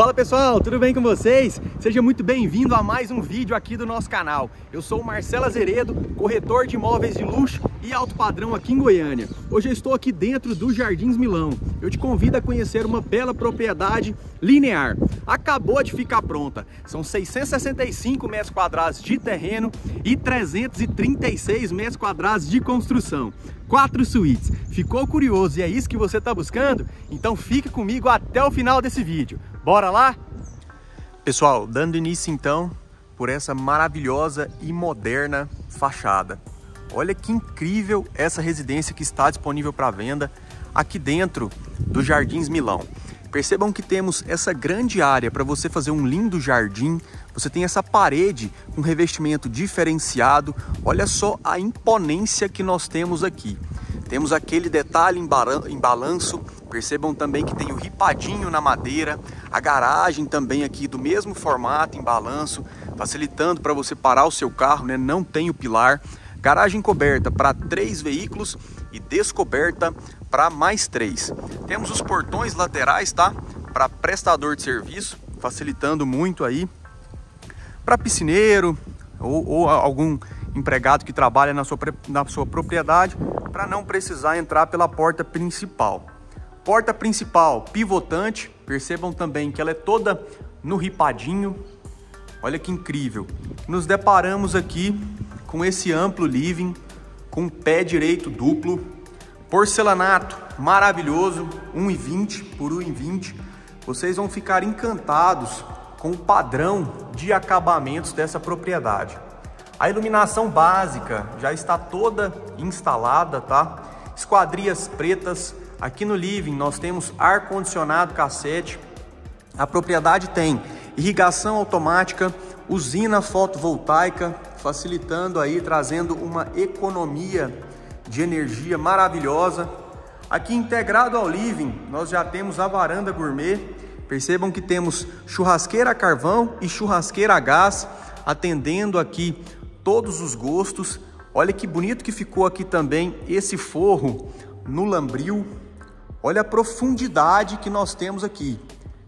Fala pessoal, tudo bem com vocês? Seja muito bem-vindo a mais um vídeo aqui do nosso canal. Eu sou o Marcelo Azeredo, corretor de imóveis de luxo e alto padrão aqui em Goiânia. Hoje eu estou aqui dentro do Jardins Milão. Eu te convido a conhecer uma bela propriedade linear. Acabou de ficar pronta. São 665 metros quadrados de terreno e 336 metros quadrados de construção. Quatro suítes. Ficou curioso e é isso que você está buscando? Então fique comigo até o final desse vídeo. Bora lá? Pessoal, dando início então por essa maravilhosa e moderna fachada. Olha que incrível essa residência que está disponível para venda aqui dentro do Jardins Milão. Percebam que temos essa grande área para você fazer um lindo jardim. Você tem essa parede com revestimento diferenciado. Olha só a imponência que nós temos aqui. Temos aquele detalhe em balanço, percebam também que tem o ripadinho na madeira, a garagem também aqui do mesmo formato em balanço, facilitando para você parar o seu carro, né? não tem o pilar. Garagem coberta para três veículos e descoberta para mais três. Temos os portões laterais, tá? Para prestador de serviço, facilitando muito aí. Para piscineiro ou, ou algum empregado que trabalha na sua, na sua propriedade para não precisar entrar pela porta principal. Porta principal pivotante, percebam também que ela é toda no ripadinho. Olha que incrível. Nos deparamos aqui com esse amplo living com pé direito duplo, porcelanato maravilhoso, 1,20 por 1,20. Vocês vão ficar encantados com o padrão de acabamentos dessa propriedade. A iluminação básica já está toda instalada, tá? Esquadrias pretas. Aqui no living nós temos ar condicionado cassete. A propriedade tem irrigação automática, usina fotovoltaica, facilitando aí, trazendo uma economia de energia maravilhosa. Aqui integrado ao living, nós já temos a varanda gourmet. Percebam que temos churrasqueira a carvão e churrasqueira a gás, atendendo aqui todos os gostos. Olha que bonito que ficou aqui também esse forro no lambril. Olha a profundidade que nós temos aqui.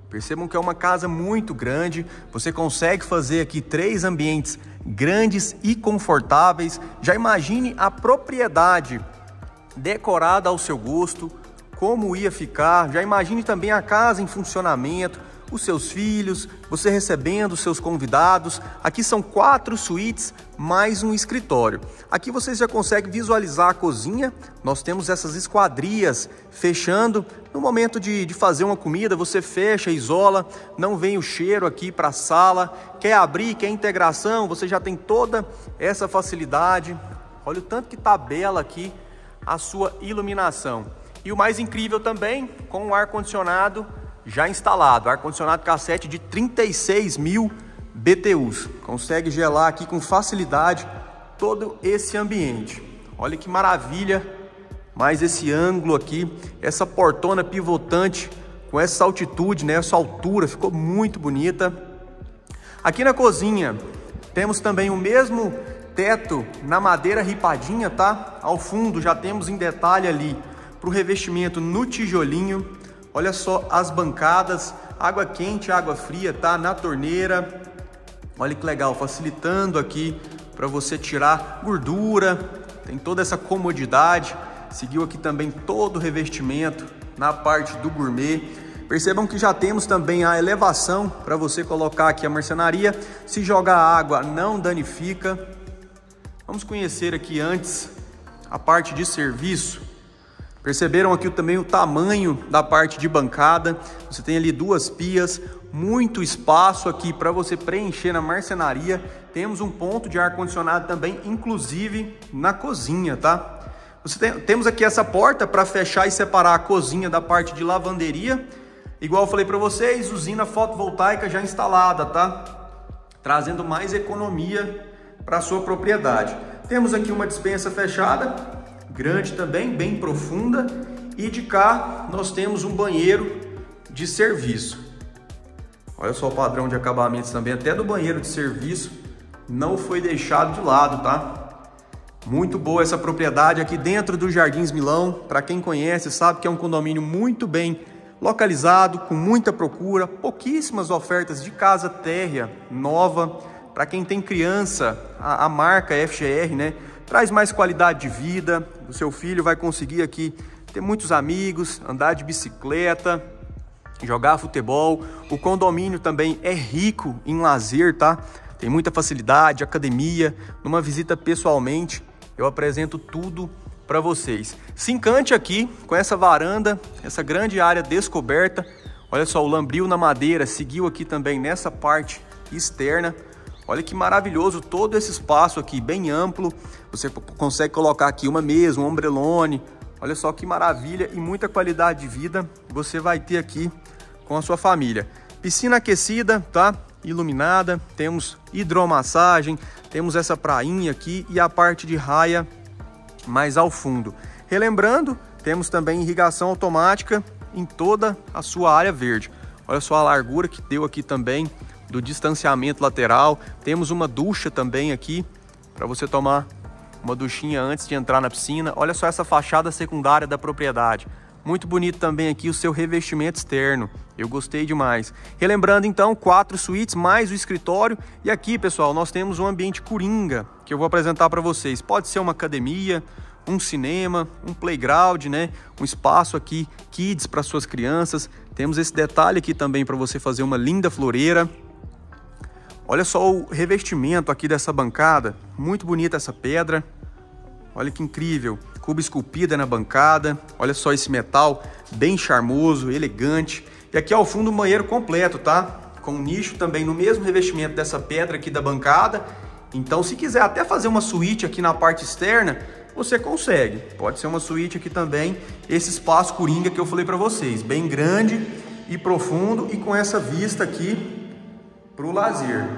Percebam que é uma casa muito grande. Você consegue fazer aqui três ambientes grandes e confortáveis. Já imagine a propriedade decorada ao seu gosto, como ia ficar. Já imagine também a casa em funcionamento os seus filhos, você recebendo os seus convidados. Aqui são quatro suítes mais um escritório. Aqui vocês já conseguem visualizar a cozinha. Nós temos essas esquadrias fechando. No momento de, de fazer uma comida, você fecha, isola, não vem o cheiro aqui para a sala. Quer abrir, quer integração, você já tem toda essa facilidade. Olha o tanto que tá bela aqui a sua iluminação. E o mais incrível também, com o ar-condicionado já instalado, ar-condicionado cassete de 36 mil BTUs. Consegue gelar aqui com facilidade todo esse ambiente. Olha que maravilha, mais esse ângulo aqui, essa portona pivotante com essa altitude, né, essa altura, ficou muito bonita. Aqui na cozinha temos também o mesmo teto na madeira ripadinha, tá? Ao fundo já temos em detalhe ali para o revestimento no tijolinho. Olha só as bancadas, água quente, água fria, tá? Na torneira. Olha que legal, facilitando aqui para você tirar gordura. Tem toda essa comodidade. Seguiu aqui também todo o revestimento na parte do gourmet. Percebam que já temos também a elevação para você colocar aqui a marcenaria. Se jogar água, não danifica. Vamos conhecer aqui antes a parte de serviço. Perceberam aqui também o tamanho da parte de bancada. Você tem ali duas pias, muito espaço aqui para você preencher na marcenaria. Temos um ponto de ar condicionado também, inclusive na cozinha, tá? Tem, temos aqui essa porta para fechar e separar a cozinha da parte de lavanderia. Igual eu falei para vocês, usina fotovoltaica já instalada, tá? Trazendo mais economia para sua propriedade. Temos aqui uma dispensa fechada grande também, bem profunda. E de cá nós temos um banheiro de serviço. Olha só o padrão de acabamentos também, até do banheiro de serviço não foi deixado de lado, tá? Muito boa essa propriedade aqui dentro do Jardins Milão. Para quem conhece, sabe que é um condomínio muito bem localizado, com muita procura, pouquíssimas ofertas de casa térrea nova. Para quem tem criança, a, a marca FGR, né? Traz mais qualidade de vida. O seu filho vai conseguir aqui ter muitos amigos, andar de bicicleta, jogar futebol. O condomínio também é rico em lazer, tá? Tem muita facilidade, academia. Numa visita pessoalmente, eu apresento tudo para vocês. Se encante aqui com essa varanda, essa grande área descoberta. Olha só, o lambril na madeira seguiu aqui também nessa parte externa. Olha que maravilhoso todo esse espaço aqui, bem amplo. Você consegue colocar aqui uma mesa, um ombrelone. Olha só que maravilha e muita qualidade de vida você vai ter aqui com a sua família. Piscina aquecida, tá? Iluminada, temos hidromassagem, temos essa prainha aqui e a parte de raia mais ao fundo. Relembrando, temos também irrigação automática em toda a sua área verde. Olha só a largura que deu aqui também do distanciamento lateral. Temos uma ducha também aqui para você tomar uma duchinha antes de entrar na piscina. Olha só essa fachada secundária da propriedade. Muito bonito também aqui o seu revestimento externo. Eu gostei demais. Relembrando então, quatro suítes mais o escritório. E aqui, pessoal, nós temos um ambiente coringa que eu vou apresentar para vocês. Pode ser uma academia, um cinema, um playground, né? Um espaço aqui kids para suas crianças. Temos esse detalhe aqui também para você fazer uma linda floreira. Olha só o revestimento aqui dessa bancada. Muito bonita essa pedra. Olha que incrível cuba esculpida na bancada. Olha só esse metal, bem charmoso, elegante. E aqui ao fundo um banheiro completo, tá? Com um nicho também no mesmo revestimento dessa pedra aqui da bancada. Então, se quiser até fazer uma suíte aqui na parte externa, você consegue. Pode ser uma suíte aqui também. Esse espaço coringa que eu falei para vocês, bem grande e profundo e com essa vista aqui para o lazer.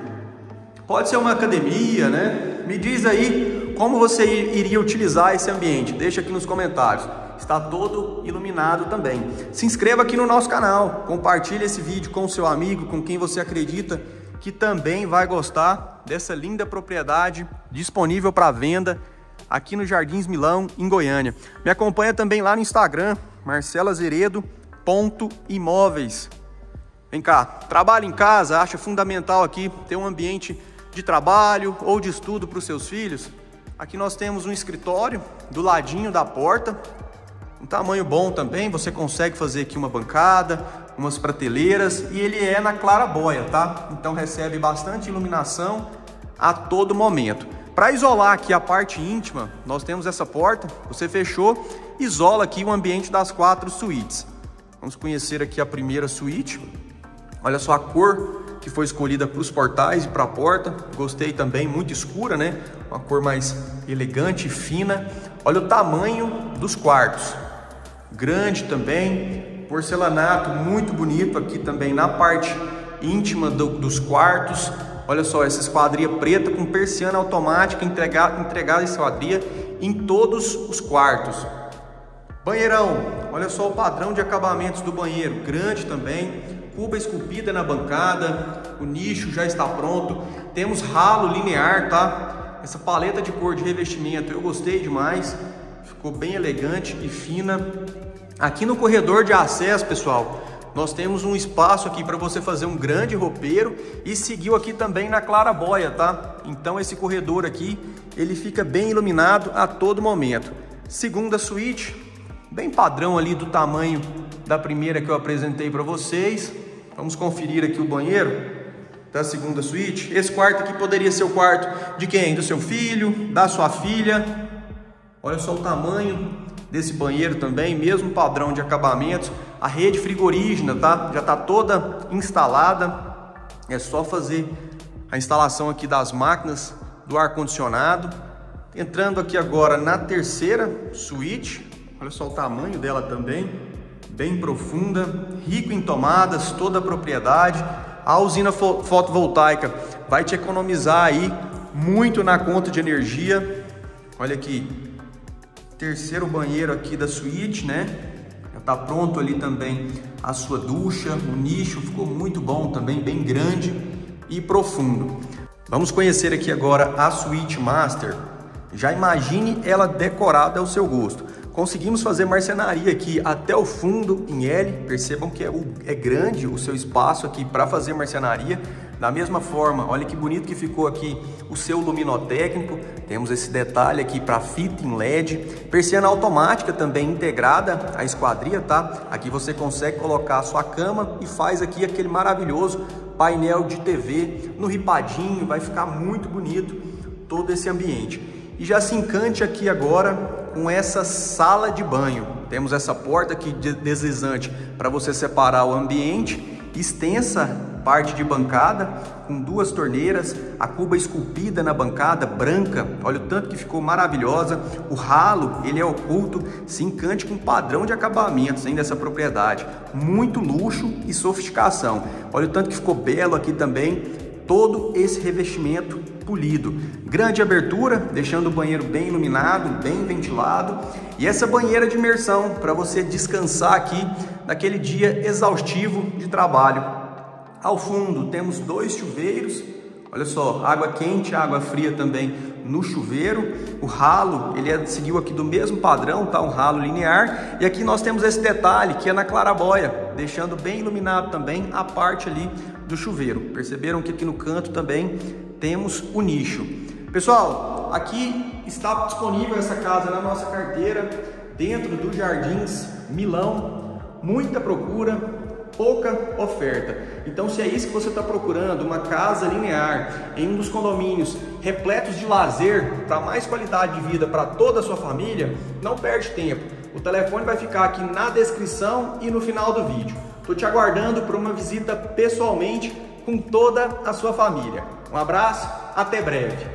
Pode ser uma academia, né? Me diz aí como você iria utilizar esse ambiente? Deixa aqui nos comentários. Está todo iluminado também. Se inscreva aqui no nosso canal, compartilhe esse vídeo com seu amigo, com quem você acredita que também vai gostar dessa linda propriedade disponível para venda aqui no Jardins Milão, em Goiânia. Me acompanha também lá no Instagram, marcelazeredo.imóveis. Vem cá, trabalha em casa, acha fundamental aqui ter um ambiente de trabalho ou de estudo para os seus filhos? Aqui nós temos um escritório do ladinho da porta, um tamanho bom também, você consegue fazer aqui uma bancada, umas prateleiras e ele é na clarabóia, tá? Então recebe bastante iluminação a todo momento. Para isolar aqui a parte íntima, nós temos essa porta, você fechou, isola aqui o ambiente das quatro suítes. Vamos conhecer aqui a primeira suíte. Olha só a cor que foi escolhida para os portais e para a porta. Gostei também, muito escura, né? Uma cor mais elegante e fina. Olha o tamanho dos quartos. Grande também, porcelanato muito bonito aqui também na parte íntima do, dos quartos. Olha só, essa esquadria preta com persiana automática entregada, entregada esquadria em todos os quartos. Banheirão, olha só o padrão de acabamentos do banheiro, grande também, cuba esculpida na bancada, o nicho já está pronto, temos ralo linear, tá? Essa paleta de cor de revestimento eu gostei demais, ficou bem elegante e fina. Aqui no corredor de acesso, pessoal, nós temos um espaço aqui para você fazer um grande roupeiro e seguiu aqui também na clarabóia, tá? Então esse corredor aqui, ele fica bem iluminado a todo momento. Segunda suíte, bem padrão ali do tamanho da primeira que eu apresentei para vocês. Vamos conferir aqui o banheiro da segunda suíte. Esse quarto aqui poderia ser o quarto de quem? Do seu filho, da sua filha. Olha só o tamanho desse banheiro também, mesmo padrão de acabamentos. A rede frigorígena, tá? Já está toda instalada. É só fazer a instalação aqui das máquinas do ar condicionado. Entrando aqui agora na terceira suíte. Olha só o tamanho dela também bem profunda, rico em tomadas, toda a propriedade. A usina fotovoltaica vai te economizar aí muito na conta de energia. Olha aqui, terceiro banheiro aqui da suíte, né? Já tá pronto ali também a sua ducha, o nicho ficou muito bom também, bem grande e profundo. Vamos conhecer aqui agora a suíte master. Já imagine ela decorada ao seu gosto. Conseguimos fazer marcenaria aqui até o fundo em L. Percebam que é, o, é grande o seu espaço aqui para fazer marcenaria. Da mesma forma, olha que bonito que ficou aqui o seu luminotécnico. Temos esse detalhe aqui para fita em LED. Persiana automática também integrada à esquadria, tá? Aqui você consegue colocar a sua cama e faz aqui aquele maravilhoso painel de TV no ripadinho. Vai ficar muito bonito todo esse ambiente. E já se encante aqui agora com essa sala de banho. Temos essa porta aqui deslizante para você separar o ambiente, extensa parte de bancada com duas torneiras, a cuba esculpida na bancada branca, olha o tanto que ficou maravilhosa. O ralo, ele é oculto, se encante com padrão de acabamentos ainda dessa propriedade. Muito luxo e sofisticação. Olha o tanto que ficou belo aqui também, todo esse revestimento polido. Grande abertura, deixando o banheiro bem iluminado, bem ventilado. E essa banheira de imersão para você descansar aqui naquele dia exaustivo de trabalho. Ao fundo temos dois chuveiros, olha só, água quente, água fria também no chuveiro. O ralo, ele é, seguiu aqui do mesmo padrão, tá? Um ralo linear. E aqui nós temos esse detalhe que é na clarabóia, deixando bem iluminado também a parte ali do chuveiro. Perceberam que aqui no canto também temos o nicho. Pessoal, aqui está disponível essa casa na nossa carteira, dentro dos Jardins Milão. Muita procura, pouca oferta. Então, se é isso que você está procurando, uma casa linear em um dos condomínios repletos de lazer, para mais qualidade de vida para toda a sua família, não perde tempo. O telefone vai ficar aqui na descrição e no final do vídeo. Estou te aguardando para uma visita pessoalmente com toda a sua família. Um abraço, até breve.